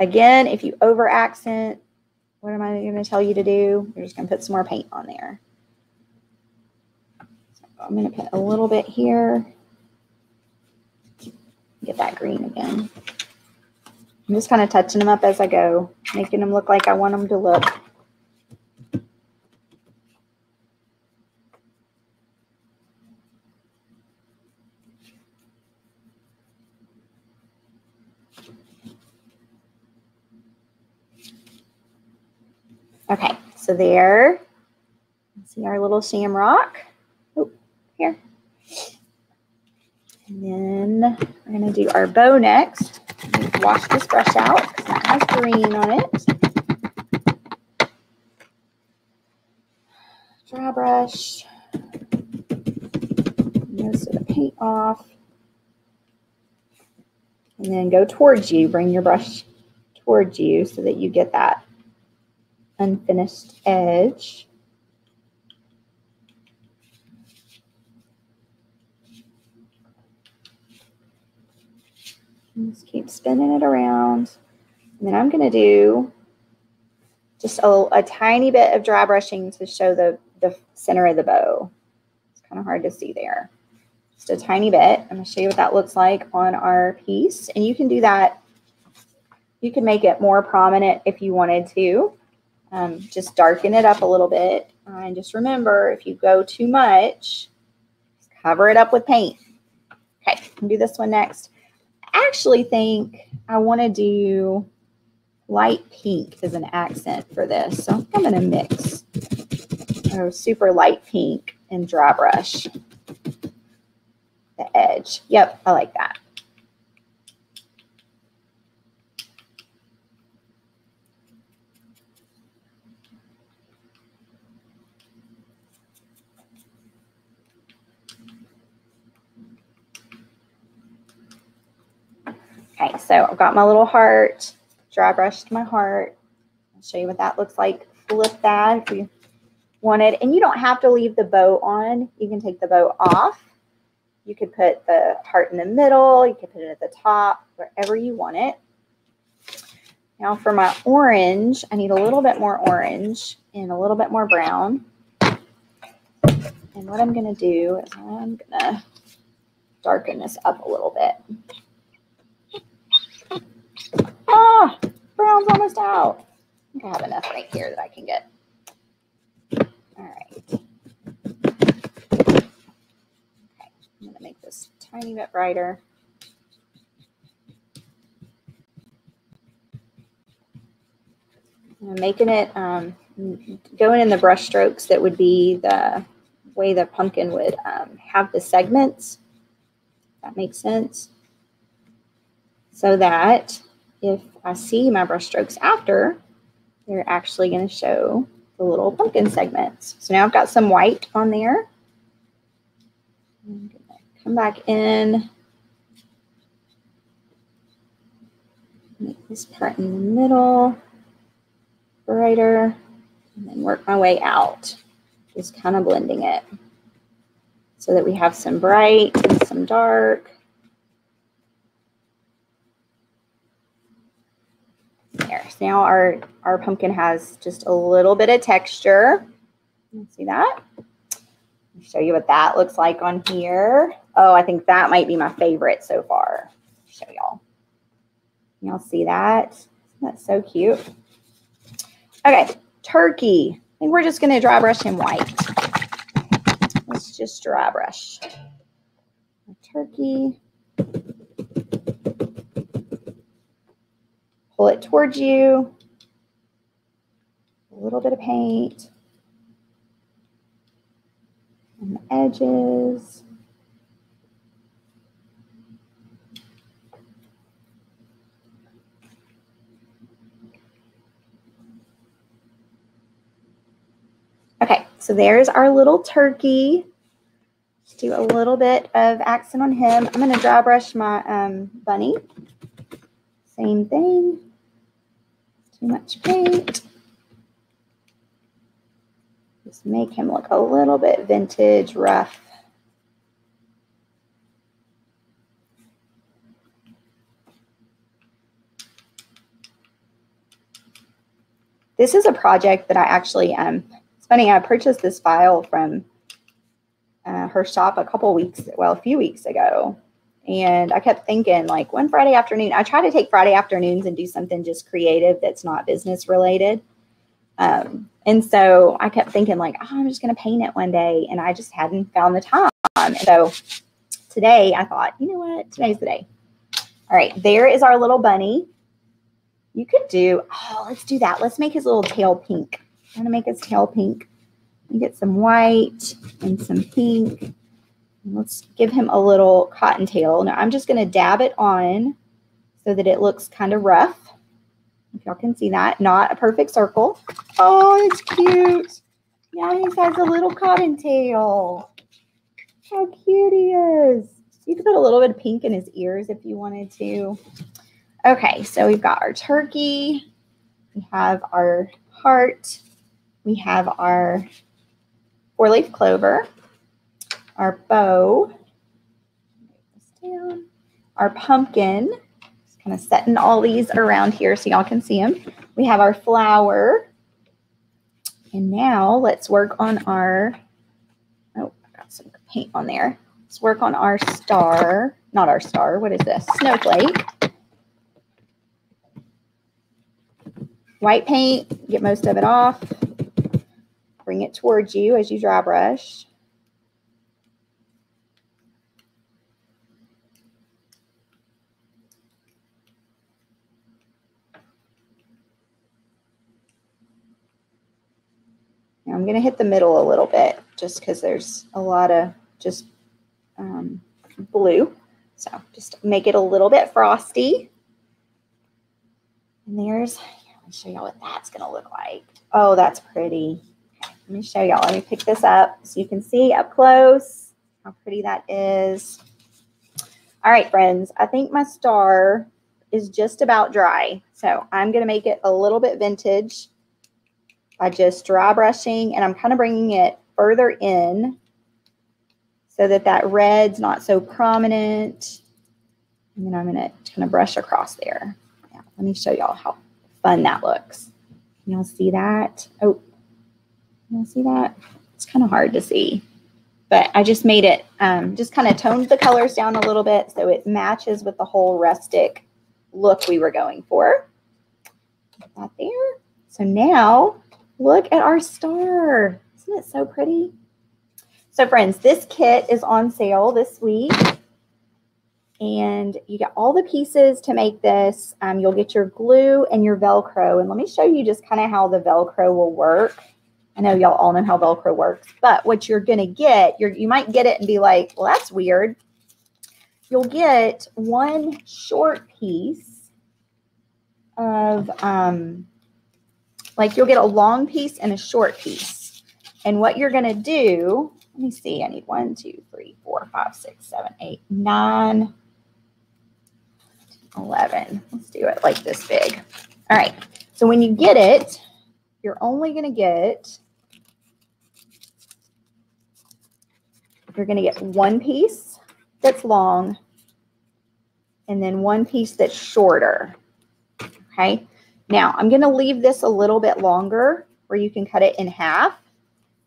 Again, if you over accent, what am I going to tell you to do? You're just going to put some more paint on there. So I'm going to put a little bit here. Get that green again. I'm just kind of touching them up as I go, making them look like I want them to look. Okay, so there, see our little shamrock. Oh, here. And then we're going to do our bow next. Wash this brush out because that has green on it. Dry brush. Most of the paint off. And then go towards you. Bring your brush towards you so that you get that unfinished edge. Just keep spinning it around. And then I'm going to do just a, a, tiny bit of dry brushing to show the, the center of the bow. It's kind of hard to see there. Just a tiny bit. I'm going to show you what that looks like on our piece. And you can do that You can make it more prominent if you wanted to. Um, just darken it up a little bit. And just remember, if you go too much, cover it up with paint. Okay, do this one next. Actually think I want to do light pink as an accent for this. So I'm going to mix super light pink and dry brush the edge. Yep, I like that. Okay, so I've got my little heart, dry brushed my heart. I'll show you what that looks like. Flip that if you wanted. And you don't have to leave the bow on. You can take the bow off. You could put the heart in the middle. You could put it at the top, wherever you want it. Now for my orange, I need a little bit more orange and a little bit more brown. And what I'm going to do is I'm going to darken this up a little bit. Ah, brown's almost out. I think I have enough right here that I can get. All right. Okay, I'm to make this tiny bit brighter. I'm making it um, going in the brush strokes that would be the way the pumpkin would um, have the segments. That makes sense. So that if I see my brush strokes after, they're actually going to show the little pumpkin segments. So now I've got some white on there. I'm going to come back in. Make this part in the middle brighter and then work my way out. Just kind of blending it so that we have some bright and some dark. Now our, our pumpkin has just a little bit of texture. See that? Show you what that looks like on here. Oh, I think that might be my favorite so far. Show y'all. Y'all see that? That's so cute. Okay, turkey. I think we're just going to dry brush him white. Let's just dry brush. Turkey. Pull it towards you. A little bit of paint on the edges. Okay, so there's our little turkey. Just do a little bit of accent on him. I'm going to dry brush my um, bunny. Same thing. Too much paint. Just make him look a little bit vintage, rough. This is a project that I actually, um, it's funny, I purchased this file from uh, her shop a couple weeks, well, a few weeks ago. And I kept thinking, like, one Friday afternoon, I try to take Friday afternoons and do something just creative that's not business related. Um, and so I kept thinking, like, oh, I'm just going to paint it one day. And I just hadn't found the time. And so today I thought, you know what? Today's the day. All right, there is our little bunny. You could do, oh, let's do that. Let's make his little tail pink. I'm going to make his tail pink. You get some white and some pink. Let's give him a little cottontail. Now I'm just going to dab it on so that it looks kind of rough. If y'all can see that, not a perfect circle. Oh, it's cute. Now he has a little cottontail. How cute he is. You could put a little bit of pink in his ears if you wanted to. Okay, so we've got our turkey. We have our heart. We have our four-leaf clover our bow, our pumpkin, just kind of setting all these around here so y'all can see them. We have our flower. And now let's work on our, oh, I got some paint on there. Let's work on our star, not our star, what is this? Snowflake. white paint, get most of it off. Bring it towards you as you dry brush. I'm going to hit the middle a little bit just because there's a lot of just um, blue. So just make it a little bit frosty. And there's, let me show y'all what that's going to look like. Oh, that's pretty. Okay, let me show y'all. Let me pick this up so you can see up close how pretty that is. All right, friends, I think my star is just about dry. So I'm going to make it a little bit vintage by just dry brushing and I'm kind of bringing it further in so that that red's not so prominent. And then I'm going to kind of brush across there. Yeah, let me show y'all how fun that looks. Can y'all see that? Oh, y'all see that? It's kind of hard to see. But I just made it, um, just kind of toned the colors down a little bit so it matches with the whole rustic look we were going for. That there. So now look at our star. Isn't it so pretty? So friends, this kit is on sale this week. And you get all the pieces to make this. Um, you'll get your glue and your Velcro. And let me show you just kind of how the Velcro will work. I know y'all all know how Velcro works. But what you're going to get, you're, you might get it and be like, well, that's weird. You'll get one short piece of, um, like you'll get a long piece and a short piece. And what you're going to do, let me see. I need one, two, three, four, five, six, seven, eight, nine, 11. Let's do it like this big. All right. So when you get it, you're only going to get, you're going to get one piece that's long and then one piece that's shorter. Okay. Now I'm going to leave this a little bit longer where you can cut it in half.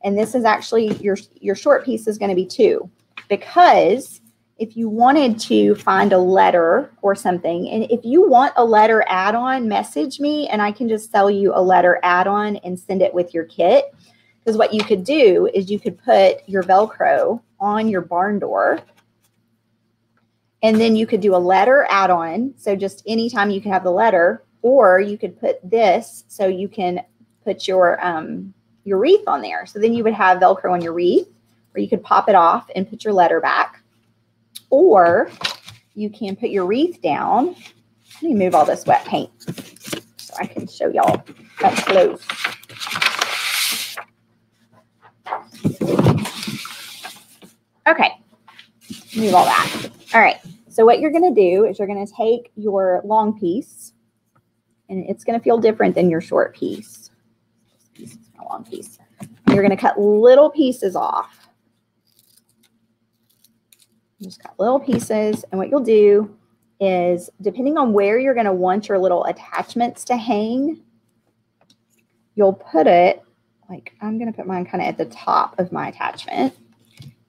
And this is actually your, your short piece is going to be two because if you wanted to find a letter or something, and if you want a letter add-on, message me and I can just sell you a letter add-on and send it with your kit. Because what you could do is you could put your Velcro on your barn door and then you could do a letter add-on. So just anytime you can have the letter, or you could put this so you can put your um, your wreath on there. So then you would have Velcro on your wreath, or you could pop it off and put your letter back. Or you can put your wreath down. Let me move all this wet paint so I can show y'all up close. Okay, move all that. All right, so what you're to do is you're to take your long piece, and it's going to feel different than your short piece. This is long piece. You're going to cut little pieces off. just cut little pieces, and what you'll do is, depending on where you're going to want your little attachments to hang, you'll put it, like I'm going to put mine kind of at the top of my attachment.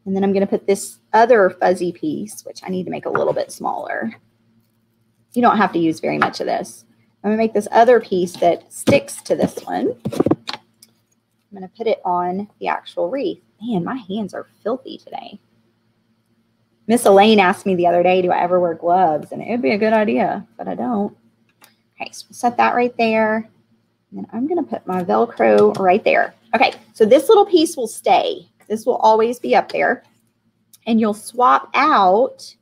And then I'm going to put this other fuzzy piece, which I need to make a little bit smaller. You don't have to use very much of this. I'm going to make this other piece that sticks to this one. I'm going to put it on the actual wreath. Man, my hands are filthy today. Miss Elaine asked me the other day, do I ever wear gloves? And it would be a good idea, but I don't. Okay, so set that right there. And I'm going to put my Velcro right there. Okay, so this little piece will stay. This will always be up there. And you'll swap out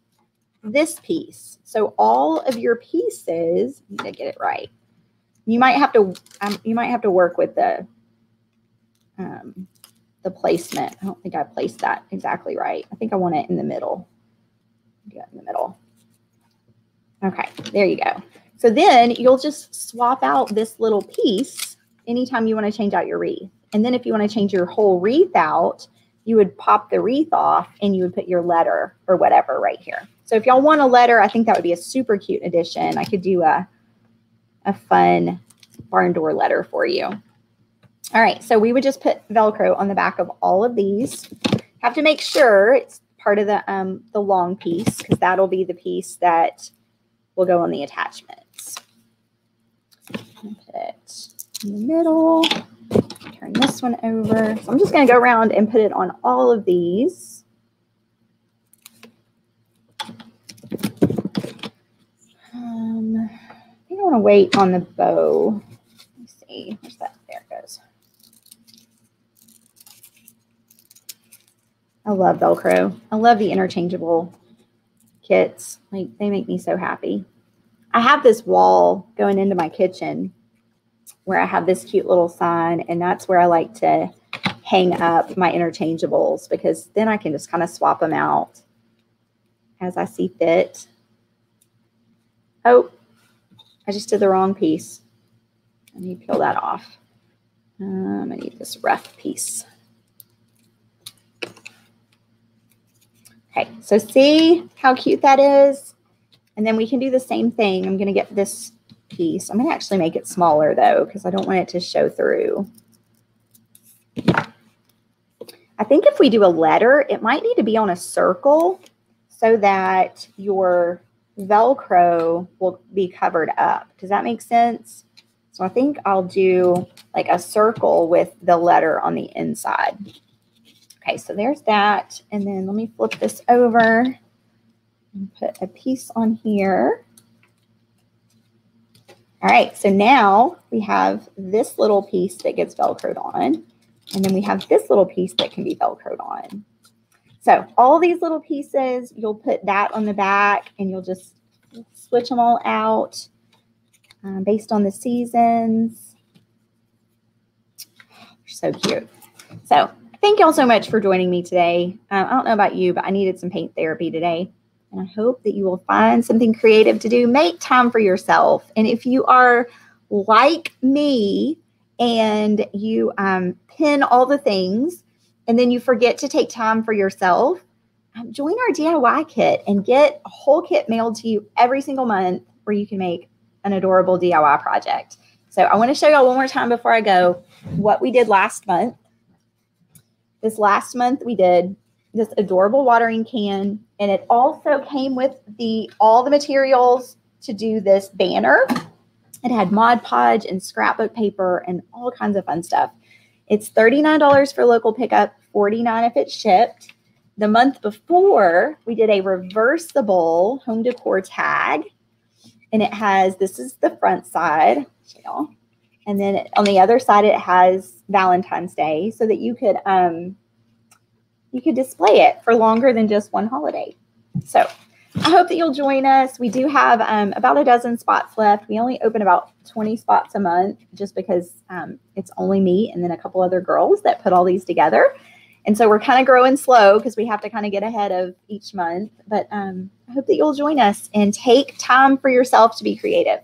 this piece. So all of your pieces, I need to get it right. You might have to um, you might have to work with the um, the placement. I don't think I placed that exactly right. I think I want it in the middle. It in the middle. Okay, there you go. So then you'll just swap out this little piece anytime you want to change out your wreath. And then if you want to change your whole wreath out, you would pop the wreath off and you would put your letter or whatever right here. So if y'all want a letter, I think that would be a super cute addition. I could do a, a fun barn door letter for you. All right, so we would just put Velcro on the back of all of these. Have to make sure it's part of the, um, the long piece because that'll be the piece that will go on the attachments. Put it in the middle. Turn this one over. So I'm just going to go around and put it on all of these. Um, I think I want to wait on the bow. Let me see. Where's that? There it goes. I love Velcro. I love the interchangeable kits. Like they make me so happy. I have this wall going into my kitchen where I have this cute little sign, and that's where I like to hang up my interchangeables because then I can just kind of swap them out as I see fit. Oh, I just did the wrong piece. Let me peel that off. Um, I need this rough piece. Okay, so see how cute that is? And then we can do the same thing. I'm going to get this piece. I'm going to actually make it smaller though, because I don't want it to show through. I think if we do a letter, it might need to be on a circle so that your Velcro will be covered up. Does that make sense? So I think I'll do like a circle with the letter on the inside. Okay, so there's that. And then let me flip this over and put a piece on here. All right, so now we have this little piece that gets Velcroed on, and then we have this little piece that can be Velcroed on. So all these little pieces, you'll put that on the back and you'll just switch them all out um, based on the seasons. So cute. So thank y'all so much for joining me today. Um, I don't know about you, but I needed some paint therapy today. And I hope that you will find something creative to do. Make time for yourself. And if you are like me and you um, pin all the things and then you forget to take time for yourself, um, join our DIY kit and get a whole kit mailed to you every single month where you can make an adorable DIY project. So I want to show y'all one more time before I go what we did last month. This last month we did this adorable watering can and it also came with the all the materials to do this banner. It had Mod Podge and scrapbook paper and all kinds of fun stuff. It's $39 for local pickup, 49 if it's shipped. The month before, we did a reversible home decor tag. And it has this is the front side, and then on the other side, it has Valentine's Day so that you could um, you could display it for longer than just one holiday. So I hope that you'll join us. We do have um, about a dozen spots left. We only open about 20 spots a month just because um, it's only me and then a couple other girls that put all these together. And so we're kind of growing slow because we have to kind of get ahead of each month. But um, I hope that you'll join us and take time for yourself to be creative.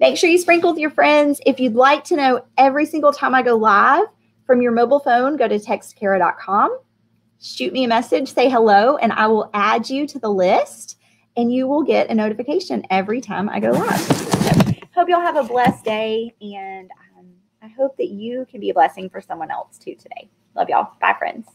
Make sure you sprinkle with your friends. If you'd like to know every single time I go live from your mobile phone, go to textkara.com, shoot me a message, say hello, and I will add you to the list and you will get a notification every time I go live. So, hope y'all have a blessed day and um, I hope that you can be a blessing for someone else too today. Love y'all. Bye, friends.